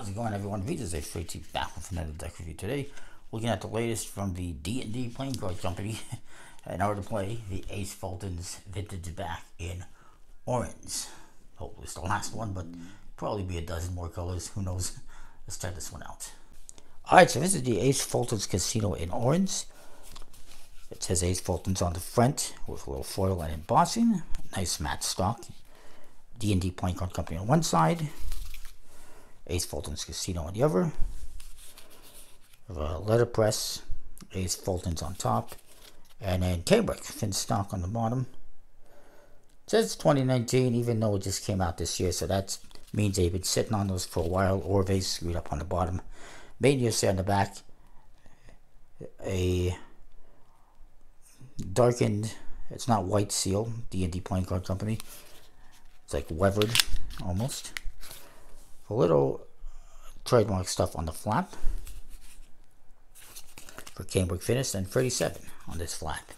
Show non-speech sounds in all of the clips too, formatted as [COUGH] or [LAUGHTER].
How's it going, everyone? Vita's a free team back with another deck review today. Looking at the latest from the D&D Playing Card Company. [LAUGHS] in order to play the Ace Fulton's Vintage back in orange. Hopefully it's the last one, but probably be a dozen more colors. Who knows? [LAUGHS] Let's try this one out. Alright, so this is the Ace Fulton's Casino in orange. It says Ace Fulton's on the front with a little foil and embossing. Nice matte stock. D&D Playing Card Company on one side. Ace Fulton's Casino on the other. A letterpress, Ace Fulton's on top, and then Cambric, Finstock on the bottom. It says 2019, even though it just came out this year, so that means they've been sitting on those for a while, or they screwed up on the bottom. Main USA on the back, a darkened, it's not white seal, D&D Playing Card Company. It's like weathered, almost a little trademark stuff on the flap for Cambric Finish and 37 on this flap.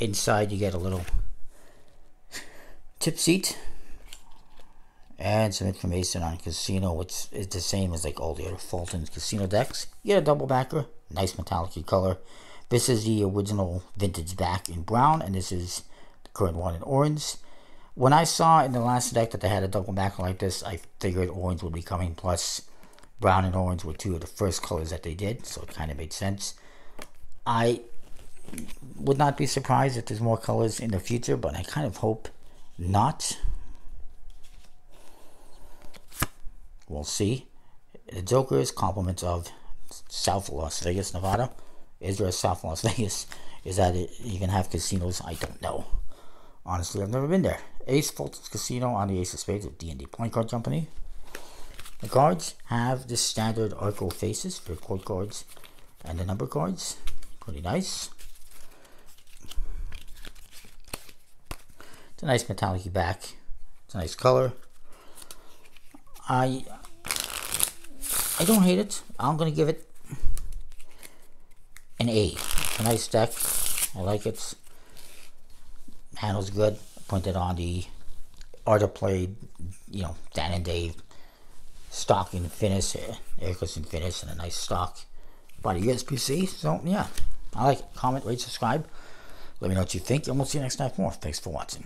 Inside you get a little tip seat and some information on casino which is the same as like all the other Fulton's casino decks. You get a double backer, nice metallic color. This is the original vintage back in brown and this is the current one in orange. When I saw in the last deck that they had a double back like this, I figured orange would be coming. Plus, brown and orange were two of the first colors that they did, so it kind of made sense. I would not be surprised if there's more colors in the future, but I kind of hope not. We'll see. The Joker is compliments of South Las Vegas, Nevada. Is there a South Las [LAUGHS] Vegas? Is that it even have casinos? I don't know. Honestly, I've never been there. Ace Fulton's Casino on the Ace of Spades of D&D Playing Card Company. The cards have the standard Arco faces for court cards and the number cards. Pretty nice. It's a nice metallic back. It's a nice color. I I don't hate it. I'm gonna give it an A. It's a nice deck. I like it handles good. Printed on the of Play, you know, Dan and Dave stock and finish, cushion finish, and a nice stock body USPC. So, yeah, I like it. Comment, rate, subscribe. Let me know what you think, and we'll see you next time for more. Thanks for watching.